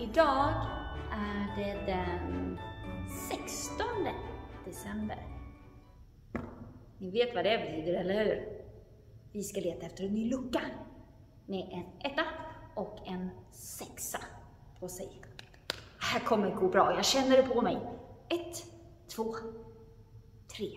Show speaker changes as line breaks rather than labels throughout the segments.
Idag är det den 16 december. Ni vet vad det betyder, eller hur? Vi ska leta efter en ny lucka med en etta och en sexa på sig. Det här kommer gå bra, jag känner det på mig. Ett, två, tre.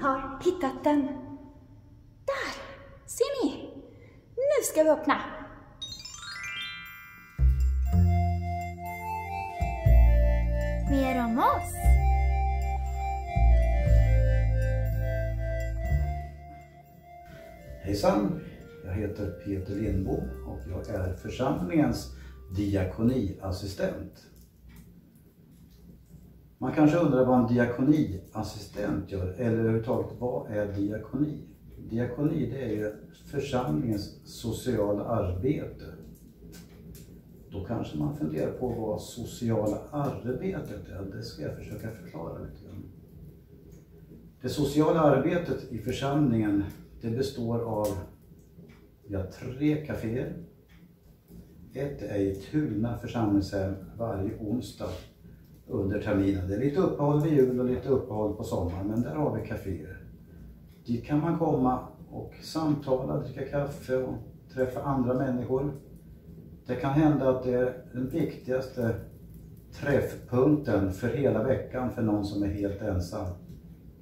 Har hittat den. Där! Ser ni? Nu ska vi öppna.
Mer om oss.
Hejsan! Jag heter Peter Lindbom och jag är församlingens diakoniassistent. Man kanske undrar vad en diakoniassistent gör, eller överhuvudtaget vad är diakoni? Diakoni det är ju församlingens sociala arbete. Då kanske man funderar på vad sociala arbetet är. Det ska jag försöka förklara lite grann. Det sociala arbetet i församlingen det består av vi har tre kaféer. Ett är i Tuna församlingshem varje onsdag under terminen. Det är lite uppehåll vid jul och lite uppehåll på sommaren, men där har vi kaféer. Dit kan man komma och samtala, dricka kaffe och träffa andra människor. Det kan hända att det är den viktigaste träffpunkten för hela veckan för någon som är helt ensam.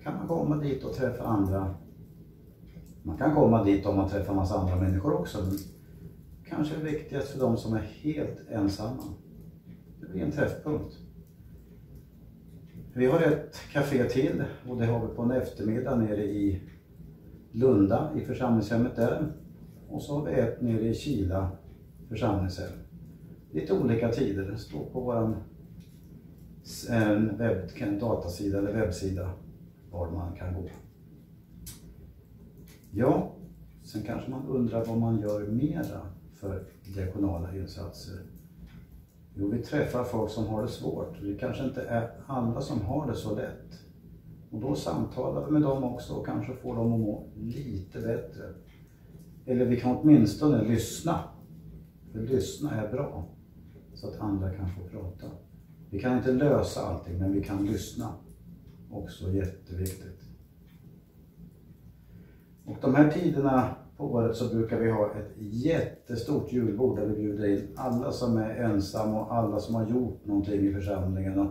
Kan man komma dit och träffa andra. Man kan komma dit om man träffar massa andra människor också, men kanske det viktigast för de som är helt ensamma. Det blir en träffpunkt. Vi har ett café till och det har vi på en eftermiddag nere i Lunda i församlingshemmet där. Och så har vi ett nere i Kila församlingshem. Lite olika tider, det står på vår webb, datasida eller webbsida var man kan gå. Ja, sen kanske man undrar vad man gör mera för diakonala insatser. Jo, vi träffar folk som har det svårt. Det kanske inte är alla som har det så lätt. Och då samtalar vi med dem också och kanske får dem att må lite bättre. Eller vi kan åtminstone lyssna. För lyssna är bra. Så att andra kan få prata. Vi kan inte lösa allting, men vi kan lyssna. Också jätteviktigt. Och de här tiderna på året så brukar vi ha ett jättestort julbord där vi bjuder in alla som är ensamma och alla som har gjort någonting i församlingen.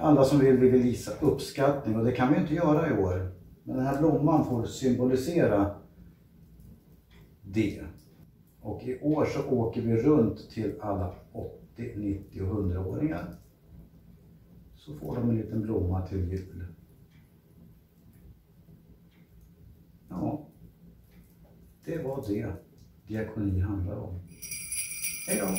Alla som vill, vi vill visa uppskattning och det kan vi inte göra i år. Men den här blomman får symbolisera det. Och i år så åker vi runt till alla 80, 90 och 100-åringar. Så får de en liten blomma till jul. Ja, det var det diakoni handlar om. Hej då!